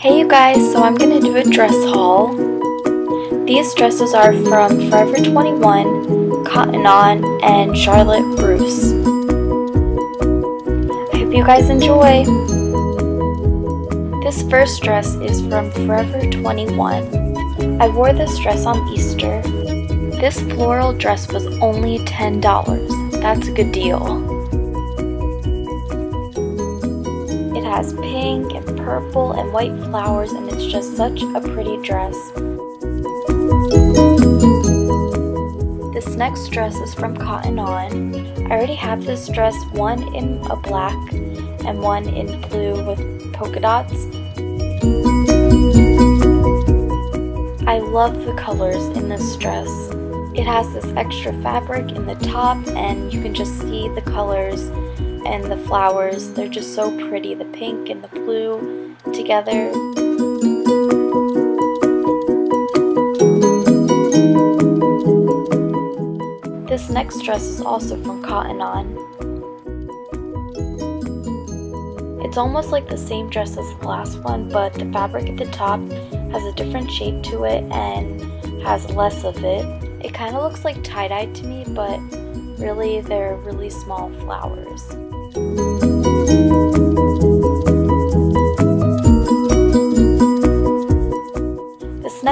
Hey you guys, so I'm to do a dress haul. These dresses are from Forever 21, Cotton On, and Charlotte Russe. I hope you guys enjoy! This first dress is from Forever 21. I wore this dress on Easter. This floral dress was only $10. That's a good deal. It has pink and purple and white flowers and it's just such a pretty dress. This next dress is from Cotton On. I already have this dress, one in a black and one in blue with polka dots. I love the colors in this dress. It has this extra fabric in the top and you can just see the colors and the flowers. They're just so pretty, the pink and the blue together. This next dress is also from Cotton On. It's almost like the same dress as the last one, but the fabric at the top has a different shape to it and has less of it. It kind of looks like tie-dye to me, but really they're really small flowers.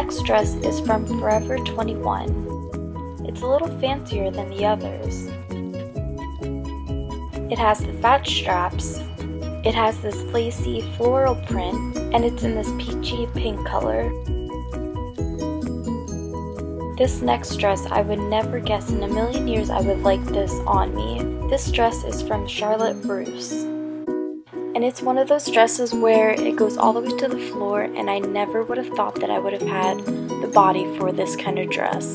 Next dress is from Forever 21. It's a little fancier than the others. It has the fat straps, it has this lacy floral print, and it's in this peachy pink color. This next dress, I would never guess in a million years I would like this on me. This dress is from Charlotte Russe. And it's one of those dresses where it goes all the way to the floor and I never would have thought that I would have had the body for this kind of dress.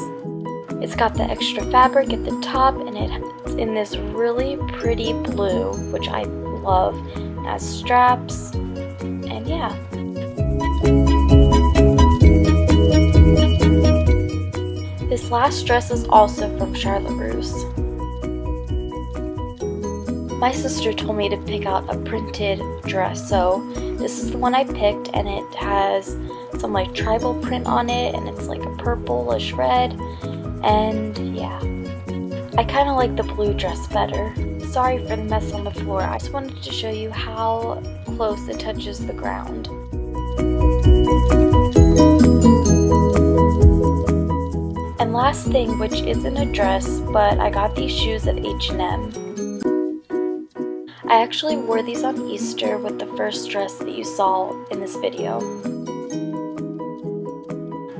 It's got the extra fabric at the top and it's in this really pretty blue, which I love. It has straps and yeah. This last dress is also from Charlotte Russe. My sister told me to pick out a printed dress, so this is the one I picked and it has some like tribal print on it and it's like a purplish red and yeah. I kind of like the blue dress better. Sorry for the mess on the floor, I just wanted to show you how close it touches the ground. And last thing, which isn't a dress, but I got these shoes at H&M. I actually wore these on Easter with the first dress that you saw in this video.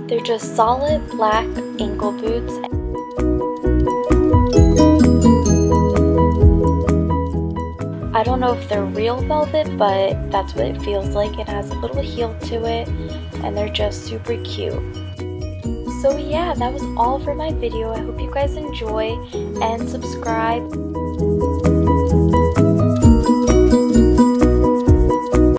They're just solid black ankle boots. I don't know if they're real velvet, but that's what it feels like. It has a little heel to it, and they're just super cute. So yeah, that was all for my video. I hope you guys enjoy and subscribe.